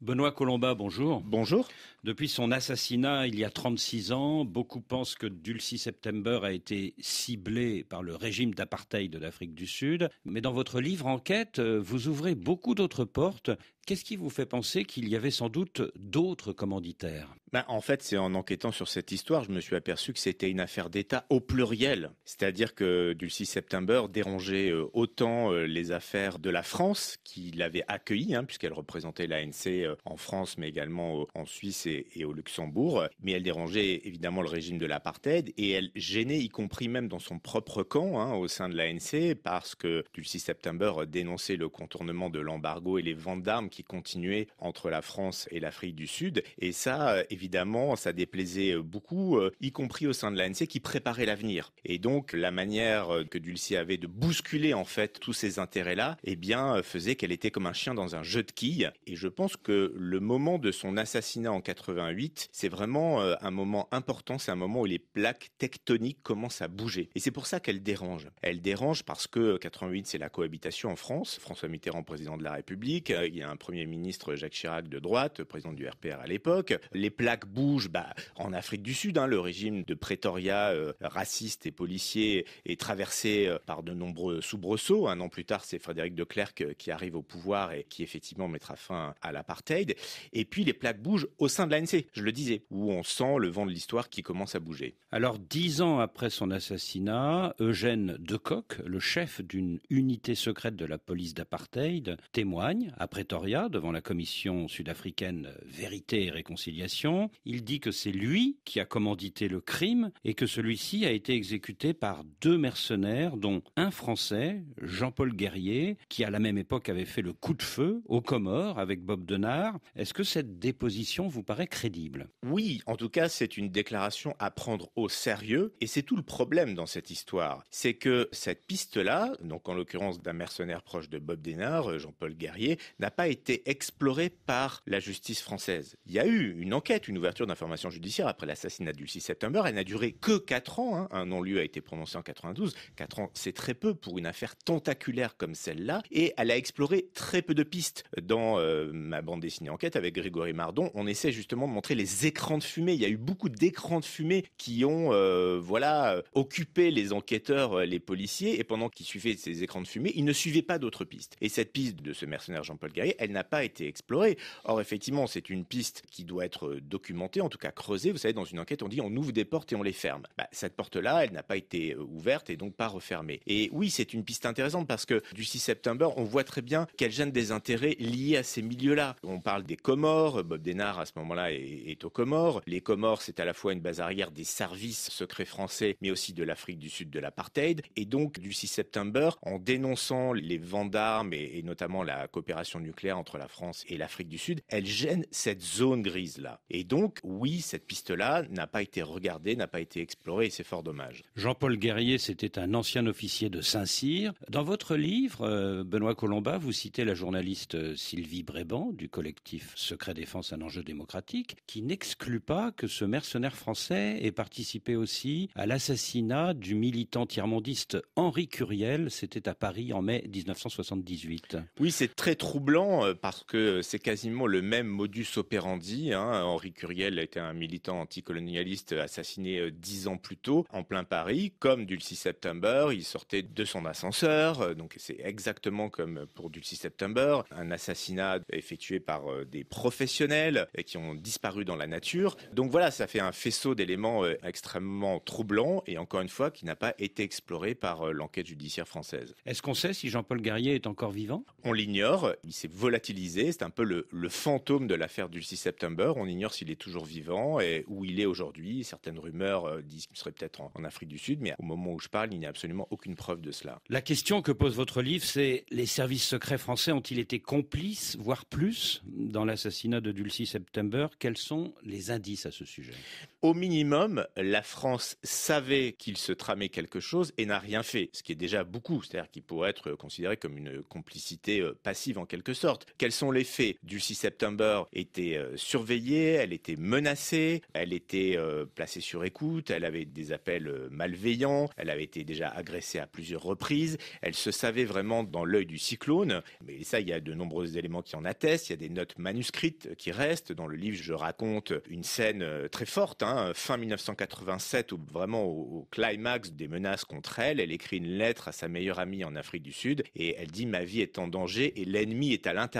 Benoît Colomba, bonjour. Bonjour. Depuis son assassinat il y a 36 ans, beaucoup pensent que Dulcie September a été ciblé par le régime d'apartheid de l'Afrique du Sud. Mais dans votre livre Enquête, vous ouvrez beaucoup d'autres portes. Qu'est-ce qui vous fait penser qu'il y avait sans doute d'autres commanditaires? Ben, En fait, c'est en enquêtant sur cette histoire, je me suis aperçu que c'était une affaire d'État au pluriel. C'est-à-dire que Dulcie September dérangeait euh, autant euh, les affaires de la France, qui l'avait accueillie, hein, puisqu'elle représentait l'ANC euh, en France, mais également en Suisse et, au Luxembourg. Mais elle dérangeait évidemment le régime de l'apartheid et elle gênait, y compris même dans son propre camp, hein, au sein de l'ANC, parce que Dulcie September dénonçait le contournement de l'embargo et les ventes d'armes continuait entre la France et l'Afrique du Sud. Et ça, euh, évidemment, ça déplaisait euh, beaucoup, euh, y compris au sein de l'ANC qui préparait l'avenir. Et donc, la manière que Dulcie avait de bousculer en fait tous ces intérêts-là, eh bien, faisait qu'elle était comme un chien dans un jeu de quilles. Et je pense que le moment de son assassinat en 88, c'est vraiment un moment important. C'est un moment où les plaques tectoniques commencent à bouger. Et c'est pour ça qu'elle dérange. Elle dérange parce que 88, c'est la cohabitation en France. François Mitterrand, président de la République. Il y a un Premier ministre Jacques Chirac de droite, président du RPR à l'époque. Les plaques bougent bah, en Afrique du Sud. Hein, le régime de Pretoria, euh, raciste et policier, est traversé euh, par de nombreux soubresauts. Un an plus tard, c'est Frédéric de Klerk euh, qui arrive au pouvoir et qui effectivement mettra fin à l'apartheid. Et puis les plaques bougent au sein de l'ANC, je le disais, où on sent le vent de l'histoire qui commence à bouger. Alors dix ans après son assassinat, Eugène Decoq, le chef d'une unité secrète de la police d'apartheid, témoigne à Pretoria devant la commission sud-africaine Vérité et Réconciliation. Il dit que c'est lui qui a commandité le crime et que celui-ci a été exécuté par deux mercenaires, dont un Français, Jean-Paul Guerrier, qui à la même époque avait fait le coup de feu aux Comores avec Bob Denard. Est-ce que cette déposition vous paraît crédible? Oui, en tout cas, c'est une déclaration à prendre au sérieux et c'est tout le problème dans cette histoire. C'est que cette piste-là, donc en l'occurrence d'un mercenaire proche de Bob Denard, Jean-Paul Guerrier, n'a pas été exploré par la justice française. Il y a eu une enquête, une ouverture d'information judiciaire après l'assassinat du 6 septembre. Elle n'a duré que 4 ans. Hein. Un non-lieu a été prononcé en 92. 4 ans, c'est très peu pour une affaire tentaculaire comme celle-là. Et elle a exploré très peu de pistes. Dans euh, ma bande dessinée enquête avec Grégory Mardon, on essaie justement de montrer les écrans de fumée. Il y a eu beaucoup d'écrans de fumée qui ont, euh, voilà, occupé les enquêteurs, euh, les policiers. Et pendant qu'ils suivaient ces écrans de fumée, ils ne suivaient pas d'autres pistes. Et cette piste de ce mercenaire Jean-Paul Guerrier, elle n'a pas été explorée. Or, effectivement, c'est une piste qui doit être documentée, en tout cas creusée. Vous savez, dans une enquête, on dit on ouvre des portes et on les ferme. Bah, cette porte-là, elle n'a pas été euh, ouverte et donc pas refermée. Et oui, c'est une piste intéressante parce que du 6 septembre, on voit très bien qu'elle gêne des intérêts liés à ces milieux-là. On parle des Comores. Bob Denard, à ce moment-là, est, aux Comores. Les Comores, c'est à la fois une base arrière des services secrets français, mais aussi de l'Afrique du Sud de l'apartheid. Et donc, du 6 septembre, en dénonçant les ventes d'armes et notamment la coopération nucléaire entre la France et l'Afrique du Sud, elle gêne cette zone grise-là. Et donc, oui, cette piste-là n'a pas été regardée, n'a pas été explorée, et c'est fort dommage. Jean-Paul Guerrier, c'était un ancien officier de Saint-Cyr. Dans votre livre, euh, Benoît Colomba, vous citez la journaliste euh, Sylvie Bréban du collectif Secret Défense, un enjeu démocratique, qui n'exclut pas que ce mercenaire français ait participé aussi à l'assassinat du militant tiers-mondiste Henri Curiel. C'était à Paris en mai 1978. Oui, c'est très troublant euh, parce que c'est quasiment le même modus operandi. Hein. Henri Curiel était un militant anticolonialiste assassiné euh, dix ans plus tôt en plein Paris, comme Dulcie September. Il sortait de son ascenseur, euh, donc c'est exactement comme pour Dulcie September, un assassinat effectué par euh, des professionnels qui ont disparu dans la nature. Donc voilà, ça fait un faisceau d'éléments extrêmement troublants et encore une fois qui n'a pas été exploré par l'enquête judiciaire française. Est-ce qu'on sait si Jean-Paul Guerrier est encore vivant? On l'ignore. Il s'est volatilisé. C'est un peu le, le fantôme de l'affaire du 6 septembre. On ignore s'il est toujours vivant et où il est aujourd'hui. Certaines rumeurs euh, disent qu'il serait peut-être en, Afrique du Sud, mais au moment où je parle, il n'y a absolument aucune preuve de cela. La question que pose votre livre, c'est les services secrets français ont-ils été complices, voire plus, dans l'assassinat de Dulcie September? Quels sont les indices à ce sujet? Au minimum, la France savait qu'il se tramait quelque chose et n'a rien fait, ce qui est déjà beaucoup, c'est-à-dire qu'il pourrait être considéré comme une complicité euh, passive en quelque sorte. Quels sont les faits? Dulcie September était euh, surveillée, elle était menacée, elle était euh, placée sur écoute, elle avait des appels euh, malveillants, elle avait été déjà agressée à plusieurs reprises, elle se savait vraiment dans l'œil du cyclone. Mais ça, il y a de nombreux éléments qui en attestent. Il y a des notes manuscrites qui restent. Dans le livre, je raconte une scène très forte, hein, fin 1987, où vraiment au climax des menaces contre elle, elle écrit une lettre à sa meilleure amie en Afrique du Sud et elle dit ma vie est en danger et l'ennemi est à l'intérieur.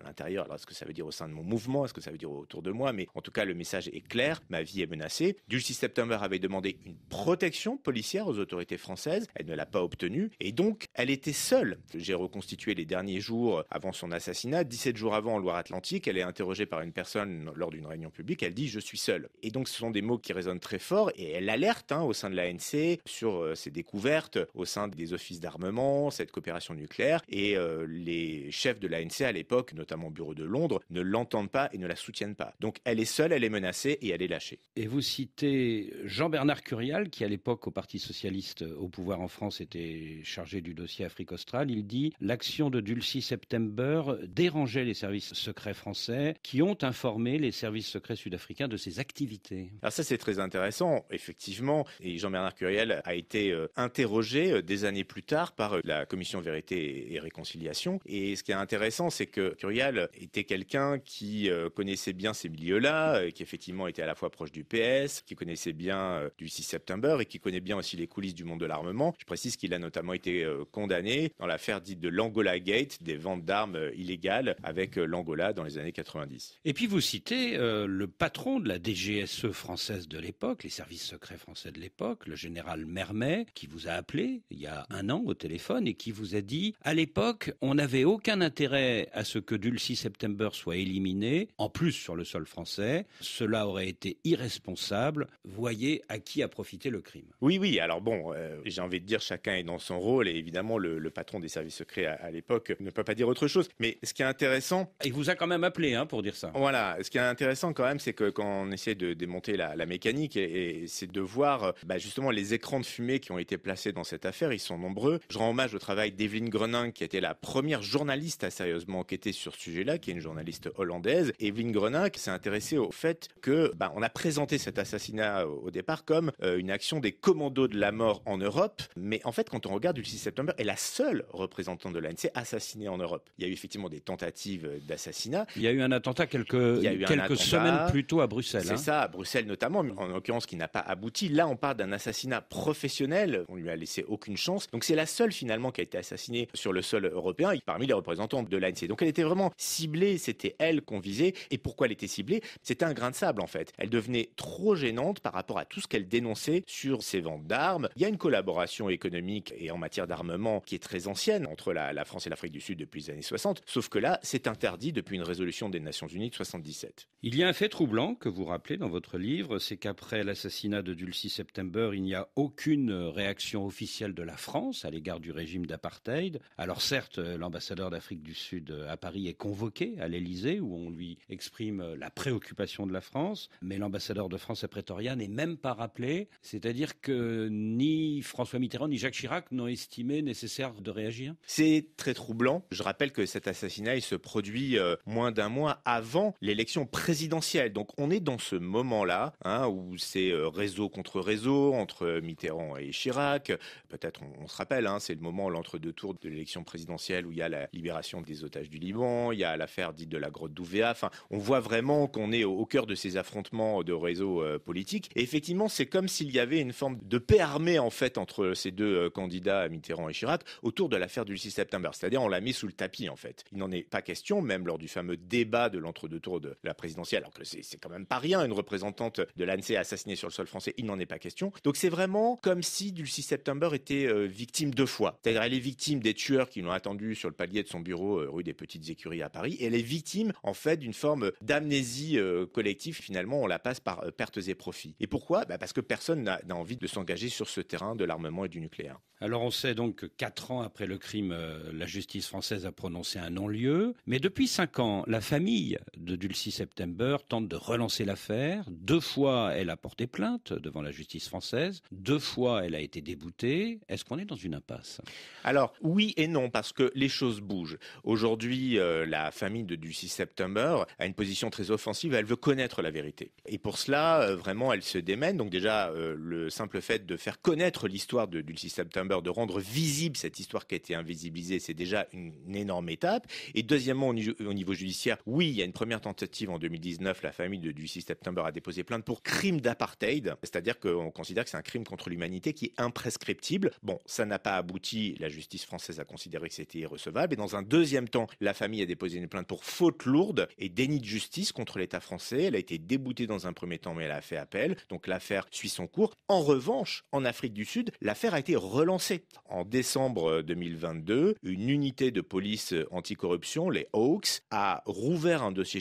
À l'intérieur, alors est-ce que ça veut dire au sein de mon mouvement, est-ce que ça veut dire autour de moi, mais en tout cas le message est clair, ma vie est menacée. Dulcie September avait demandé une protection policière aux autorités françaises, elle ne l'a pas obtenue et donc elle était seule. J'ai reconstitué les derniers jours avant son assassinat, 17 jours avant en Loire-Atlantique, elle est interrogée par une personne lors d'une réunion publique, elle dit je suis seule. Et donc ce sont des mots qui résonnent très fort et elle alerte hein, au sein de l'ANC sur euh, ses découvertes au sein des offices d'armement, cette coopération nucléaire et euh, les chefs de l'ANC l'époque, notamment au bureau de Londres, ne l'entendent pas et ne la soutiennent pas. Donc elle est seule, elle est menacée et elle est lâchée. Et vous citez Jean-Bernard Curial, qui à l'époque au Parti socialiste au pouvoir en France était chargé du dossier Afrique australe. Il dit l'action de Dulcie September dérangeait les services secrets français qui ont informé les services secrets sud-africains de ses activités. Alors ça c'est très intéressant, effectivement. Et Jean-Bernard Curial a été euh, interrogé euh, des années plus tard par euh, la commission vérité et réconciliation. Et ce qui est intéressant, que Curial était quelqu'un qui connaissait bien ces milieux-là, qui effectivement était à la fois proche du PS, qui connaissait bien du 6 septembre et qui connaît bien aussi les coulisses du monde de l'armement. Je précise qu'il a notamment été condamné dans l'affaire dite de l'Angola Gate, des ventes d'armes illégales avec l'Angola dans les années 90. Et puis vous citez le patron de la DGSE française de l'époque, les services secrets français de l'époque, le général Mermet, qui vous a appelé il y a un an au téléphone et qui vous a dit à l'époque, on n'avait aucun intérêt à ce que Dulcie September soit éliminé, en plus sur le sol français. Cela aurait été irresponsable. Voyez à qui a profité le crime. Oui, oui. Alors bon, euh, j'ai envie de dire chacun est dans son rôle et évidemment le, patron des services secrets à, l'époque ne peut pas dire autre chose. Mais ce qui est intéressant, il vous a quand même appelé hein, pour dire ça. Voilà. Ce qui est intéressant quand même, c'est que quand on essaie de démonter la, mécanique, et, c'est de voir bah, justement les écrans de fumée qui ont été placés dans cette affaire. Ils sont nombreux. Je rends hommage au travail d'Evelyn Grenin, qui était la première journaliste à sérieusement enquêter sur ce sujet-là, qui est une journaliste hollandaise. Evelyn Grenin qui s'est intéressée au fait que bah, on a présenté cet assassinat au départ comme euh, une action des commandos de la mort en Europe. Mais en fait, quand on regarde le 6 septembre, est la seule représentante de l'ANC assassinée en Europe. Il y a eu effectivement des tentatives d'assassinat. Il y a eu un attentat quelques, quelques semaines plus tôt à Bruxelles. C'est hein. ça, à Bruxelles notamment, en l'occurrence qui n'a pas abouti. Là, on parle d'un assassinat professionnel. On lui a laissé aucune chance. Donc c'est la seule finalement qui a été assassinée sur le sol européen parmi les représentants de l'ANC. Donc elle était vraiment ciblée. C'était elle qu'on visait. Et pourquoi elle était ciblée? C'était un grain de sable en fait. Elle devenait trop gênante par rapport à tout ce qu'elle dénonçait sur ses ventes d'armes. Il y a une collaboration économique et en matière d'armement qui est très ancienne entre la, France et l'Afrique du Sud depuis les années 60. Sauf que là, c'est interdit depuis une résolution des Nations Unies de 77. Il y a un fait troublant que vous rappelez dans votre livre, c'est qu'après l'assassinat de Dulcie September, il n'y a aucune réaction officielle de la France à l'égard du régime d'apartheid. Alors certes, l'ambassadeur d'Afrique du Sud à Paris est convoqué à l'Élysée où on lui exprime la préoccupation de la France, mais l'ambassadeur de France à Pretoria n'est même pas rappelé, c'est-à-dire que ni François Mitterrand ni Jacques Chirac n'ont estimé nécessaire de réagir. C'est très troublant. Je rappelle que cet assassinat il se produit euh, moins d'un mois avant l'élection présidentielle. Donc on est dans ce moment-là hein, où c'est euh, réseau contre réseau entre Mitterrand et Chirac. Peut-être on, se rappelle, hein, c'est le moment l'entre-deux tours de l'élection présidentielle où il y a la libération des otages du Liban, il y a l'affaire dite de la grotte d'Ouvéa. Enfin, on voit vraiment qu'on est au, cœur de ces affrontements de réseaux euh, politiques. Et effectivement, c'est comme s'il y avait une forme de paix armée en fait entre ces deux candidats, Mitterrand et Chirac, autour de l'affaire du 6 septembre. C'est-à-dire on l'a mis sous le tapis en fait. Il n'en est pas question, même lors du fameux débat de l'entre-deux tours de la présidentielle, alors que c'est quand même pas rien, une représentante de l'ANC assassinée sur le sol français, il n'en est pas question. Donc c'est vraiment comme si du 6 septembre était euh, victime deux fois. C'est-à-dire elle est victime des tueurs qui l'ont attendu sur le palier de son bureau euh, rue des Petites Écuries à Paris, elle est victime en fait d'une forme d'amnésie euh, collective. Finalement, on la passe par pertes et profits. Et pourquoi? Bah Parce que personne n'a envie de s'engager sur ce terrain de l'armement et du nucléaire. Alors on sait donc que quatre ans après le crime, la justice française a prononcé un non-lieu. Mais depuis cinq ans, la famille de Dulcie September tente de relancer l'affaire. Deux fois, elle a porté plainte devant la justice française. Deux fois, elle a été déboutée. Est-ce qu'on est dans une impasse? Alors, oui et non, parce que les choses bougent. Aujourd'hui, aujourd'hui, la famille de, du 6 septembre a une position très offensive. Elle veut connaître la vérité. Et pour cela, vraiment, elle se démène. Donc déjà, le simple fait de faire connaître l'histoire du 6 septembre, de rendre visible cette histoire qui a été invisibilisée, c'est déjà une, énorme étape. Et deuxièmement, au niveau, judiciaire, oui, il y a une première tentative en 2019. La famille de, du 6 septembre a déposé plainte pour crime d'apartheid, c'est-à-dire qu'on considère que c'est un crime contre l'humanité qui est imprescriptible. Bon, ça n'a pas abouti. La justice française a considéré que c'était irrecevable. Et dans un deuxième temps, la famille a déposé une plainte pour faute lourde et déni de justice contre l'État français. Elle a été déboutée dans un premier temps, mais elle a fait appel. Donc l'affaire suit son cours. En revanche, en Afrique du Sud, l'affaire a été relancée. En décembre 2022, une unité de police anticorruption, les Hawks, a rouvert un dossier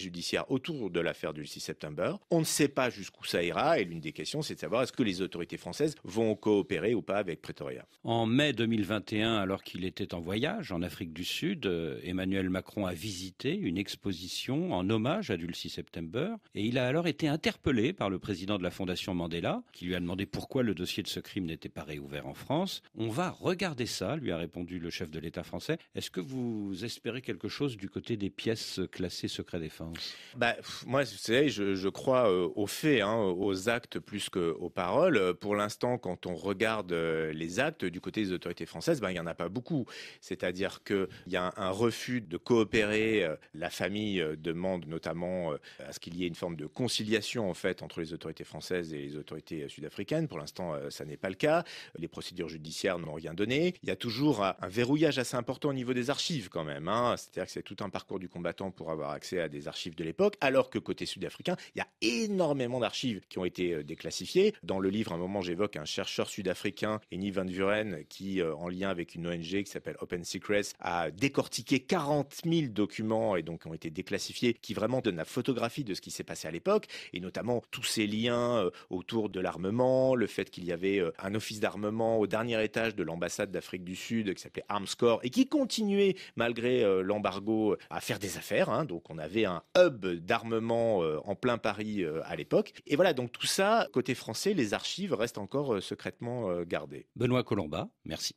autour de l'affaire du 6 septembre. On ne sait pas jusqu'où ça ira et l'une des questions, c'est de savoir est-ce que les autorités françaises vont coopérer ou pas avec Pretoria. En mai 2021, alors qu'il était en voyage en Afrique du Sud, euh, Emmanuel Macron a visité une exposition en hommage à Dulcie September et il a alors été interpellé par le président de la Fondation Mandela qui lui a demandé pourquoi le dossier de ce crime n'était pas réouvert en France. On va regarder ça, lui a répondu le chef de l'État français. Est-ce que vous espérez quelque chose du côté des pièces classées secret défense? Bah, Moi, je crois euh, aux faits, hein, aux actes plus qu'aux paroles. Pour l'instant, quand on regarde euh, les actes du côté des autorités françaises, ben, il n'y en a pas beaucoup. C'est-à-dire qu'il y a un, refus de coopérer. Euh, la famille demande notamment à ce qu'il y ait une forme de conciliation en fait entre les autorités françaises et les autorités sud-africaines. Pour l'instant, ça n'est pas le cas. Les procédures judiciaires n'ont rien donné. Il y a toujours un, verrouillage assez important au niveau des archives quand même. Hein. C'est-à-dire que c'est tout un parcours du combattant pour avoir accès à des archives de l'époque, alors que côté sud-africain, il y a énormément d'archives qui ont été déclassifiées. Dans le livre, à un moment, j'évoque un chercheur sud-africain, Eni Van Vuren, qui, euh, en lien avec une ONG qui s'appelle Open Secrets, a décortiqué 40 000 documents et donc ont été déclassifiés, qui vraiment donnent la photographie de ce qui s'est passé à l'époque, et notamment tous ces liens euh, autour de l'armement, le fait qu'il y avait euh, un office d'armement au dernier étage de l'ambassade d'Afrique du Sud qui s'appelait Armscore et qui continuait, malgré l'embargo, à faire des affaires. Hein. Donc on avait un hub d'armement en plein Paris à l'époque. Et voilà, donc tout ça, côté français, les archives restent encore secrètement gardées. Benoît Colomba, merci.